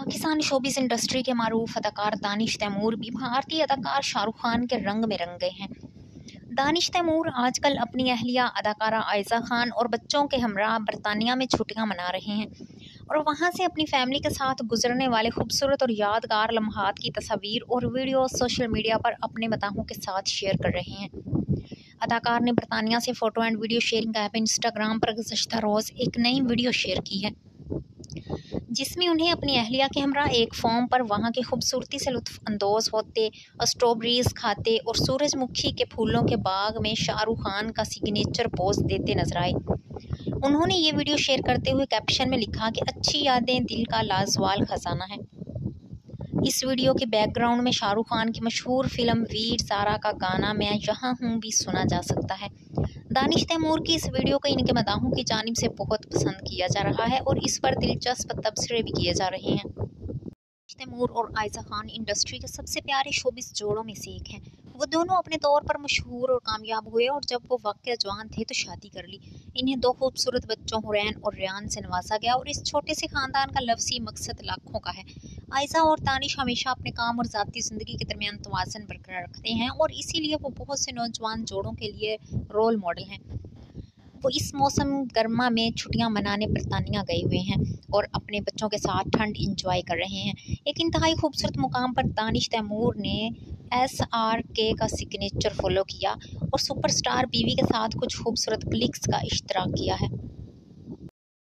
Pakistani showbiz industry کے معروف اداکار دانش تیمور بھی بھارتی اداکار شاہ رخ خان کے رنگ میں رنگ گئے ہیں۔ دانش تیمور آج کل اپنی اہلیہ اداکارہ عائزہ خان اور بچوں کے ہمراہ برطانیہ میں چھٹیاں منا رہے ہیں اور وہاں سے اپنی فیملی کے ساتھ گزرنے والے خوبصورت اور یادگار لمحات کی تصاویر اور ویڈیو سوشل میڈیا پر اپنے مداحوں کے ساتھ شیئر کر رہے ہیں۔ اداکار نے برطانیہ سے photo and video sharing app Instagram پر گزشتہ روز ایک نئی ویڈیو شیئر کی ہے۔ جس میں انہیں اپنی اہلیہ کے ہمراہ ایک فارم پر وہاں کی خوبصورتی سے لطف اندوز ہوتے اسٹرابریز کھاتے اور سورج مکھی کے پھولوں کے باغ میں شاہ رخ خان کا سگنیچر پوز دیتے نظر آئے۔ انہوں نے یہ ویڈیو شیئر کرتے ہوئے کیپشن میں لکھا کہ اچھی یادیں دل کا لازوال خزانہ ہے اس ویڈیو کے بیک گراؤنڈ میں شاہ رخ خان کی مشہور فلم ویر سارا کا گانا میں یہاں ہوں بھی سنا جا سکتا ہے۔ دانش تیمور کی اس ویڈیو کو ان کے مداحوں کی جانب سے بہت پسند کیا جا رہا ہے اور اس پر دلچسپ تبصرے بھی کیے جا رہے ہیں۔ دانش تیمور اور عائزہ خان انڈسٹری کے سب سے پیارے شوبز جوڑوں میں سے ایک ہیں۔ وہ دونوں اپنے طور پر مشہور اور کامیاب ہوئے اور جب وہ واقع جوان تھے تو شادی کر لی۔ انہیں دو خوبصورت بچوں حرین اور ریان سے نوازا گیا اور اس چھوٹے سے خاندان کا لفظی مقصد لاکھوں کا ہے۔ عائزہ اور دانش ہمیشہ اپنے کام اور ذاتی زندگی کے درمیان توازن برقرار رکھتے ہیں اور اسی لیے وہ بہت سے نوجوان جوڑوں کے لیے رول ماڈل ہیں۔ وہ اس موسم گرما میں چھٹیاں منانے برطانیہ گئے ہوئے ہیں اور اپنے بچوں کے ساتھ ٹھنڈ انجوائے کر رہے ہیں۔ ایک انتہائی خوبصورت مقام پر دانش تیمور نے ایس آر کے کا سگنیچر فالو کیا اور سپر سٹار بیوی کے ساتھ کچھ خوبصورت کلکس کا اشتراک کیا ہے۔